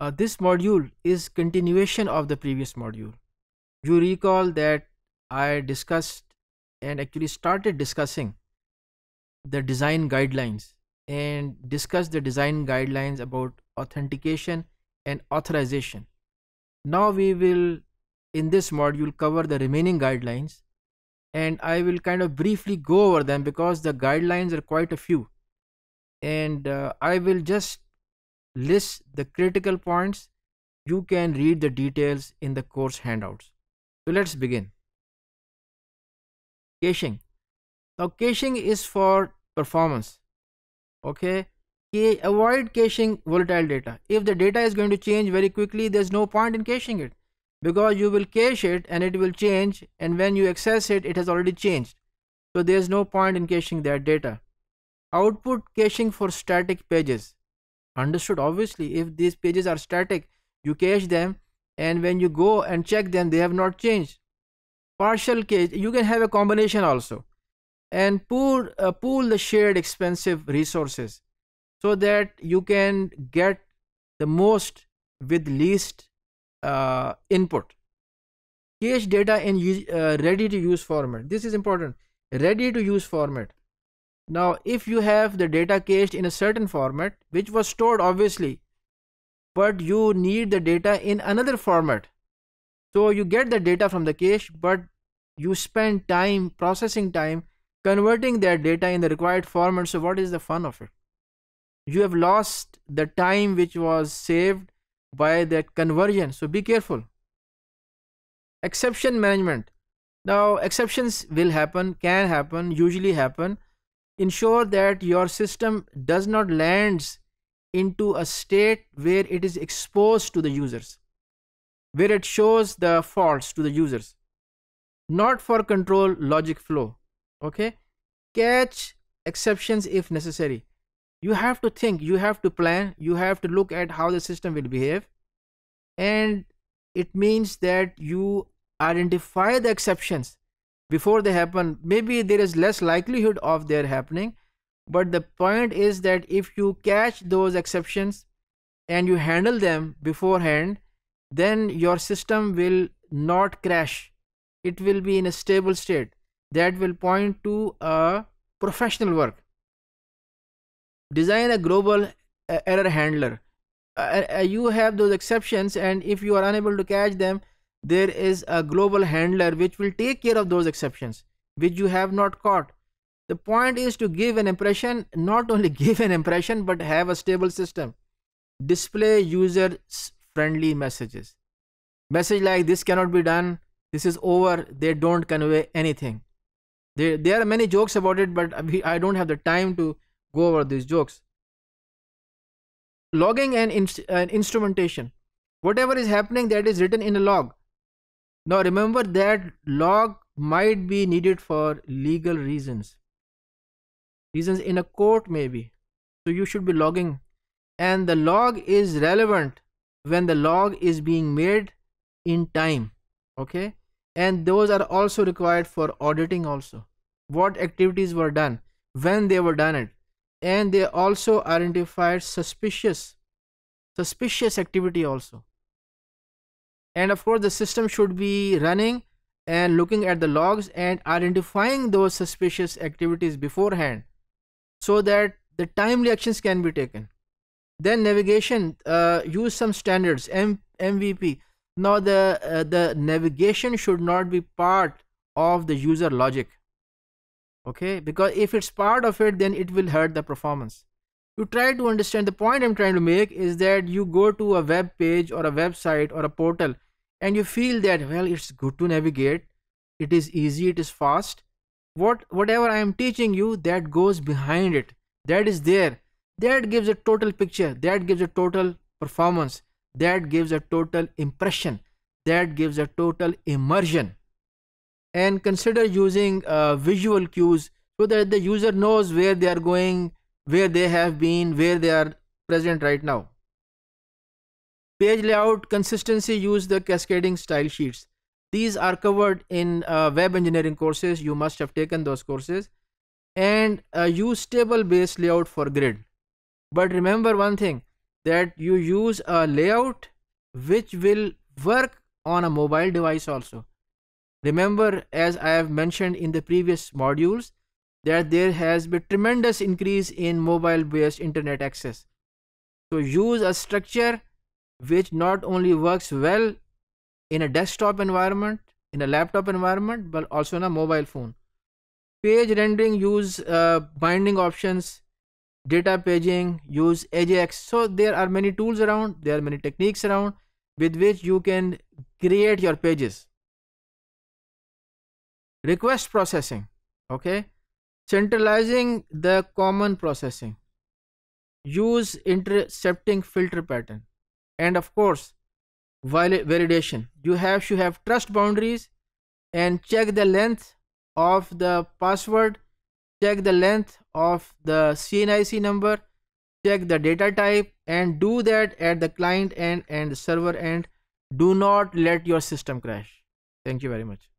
uh, this module is continuation of the previous module. You recall that I discussed and actually started discussing the design guidelines and discussed the design guidelines about authentication and authorization. Now we will in this module cover the remaining guidelines and I will kind of briefly go over them because the guidelines are quite a few and uh, I will just list the critical points. You can read the details in the course handouts. So let's begin. Caching. Now caching is for performance. Okay? Avoid caching volatile data. If the data is going to change very quickly there's no point in caching it because you will cache it and it will change and when you access it it has already changed. So there's no point in caching that data. Output caching for static pages understood. Obviously if these pages are static you cache them and when you go and check them they have not changed. Partial cache you can have a combination also. And pool uh, pool the shared expensive resources so that you can get the most with least uh, input. Cache data in uh, ready to use format. This is important. Ready to use format now if you have the data cached in a certain format which was stored obviously but you need the data in another format. So you get the data from the cache but you spend time processing time converting that data in the required format. So what is the fun of it? You have lost the time which was saved by that conversion. So be careful. Exception management. Now exceptions will happen can happen usually happen ensure that your system does not lands into a state where it is exposed to the users where it shows the faults to the users. Not for control logic flow okay? Catch exceptions if necessary. You have to think you have to plan you have to look at how the system will behave. And it means that you identify the exceptions before they happen maybe there is less likelihood of their happening. But the point is that if you catch those exceptions and you handle them beforehand then your system will not crash. It will be in a stable state. That will point to a professional work. Design a global uh, error handler. Uh, uh, you have those exceptions and if you are unable to catch them there is a global handler which will take care of those exceptions which you have not caught. The point is to give an impression not only give an impression but have a stable system. Display user friendly messages. Message like this cannot be done. This is over. They don't convey anything. There, there are many jokes about it but i don't have the time to go over these jokes. Logging and, inst and uh, instrumentation. Whatever is happening that is written in a log now remember that log might be needed for legal reasons. Reasons in a court maybe. So you should be logging. And the log is relevant when the log is being made in time. Okay. And those are also required for auditing also. What activities were done, when they were done it. And they also identified suspicious, suspicious activity also and of course the system should be running and looking at the logs and identifying those suspicious activities beforehand so that the timely actions can be taken. Then navigation uh, use some standards M mvp now the uh, the navigation should not be part of the user logic okay? Because if it's part of it then it will hurt the performance. You try to understand the point i'm trying to make is that you go to a web page or a website or a portal and you feel that well it's good to navigate. It is easy it is fast. What whatever i am teaching you that goes behind it. That is there. That gives a total picture. That gives a total performance. That gives a total impression. That gives a total immersion. And consider using uh, visual cues so that the user knows where they are going where they have been where they are present right now Page layout consistency use the cascading style sheets. These are covered in uh, web engineering courses. You must have taken those courses. And uh, use table based layout for grid. But remember one thing that you use a layout which will work on a mobile device also remember as i have mentioned in the previous modules that there has been tremendous increase in mobile based internet access so use a structure which not only works well in a desktop environment in a laptop environment but also in a mobile phone. Page rendering use uh, binding options data paging use ajax. So there are many tools around there are many techniques around with which you can create your pages. Request processing okay? Centralizing the common processing. Use intercepting filter pattern and of course validation. You have to have trust boundaries and check the length of the password check the length of the CNIC number check the data type and do that at the client end and server end. Do not let your system crash. Thank you very much